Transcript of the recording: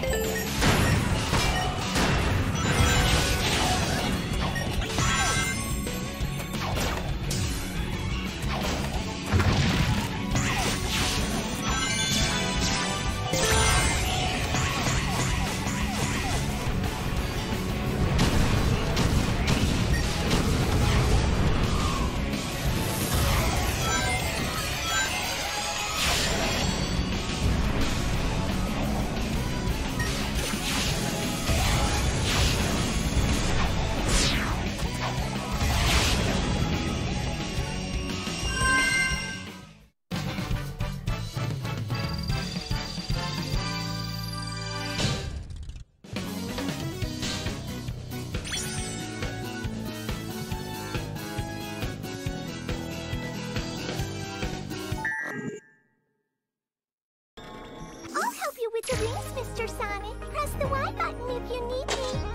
Música the rings, Mr. Sonic. Press the Y button if you need me.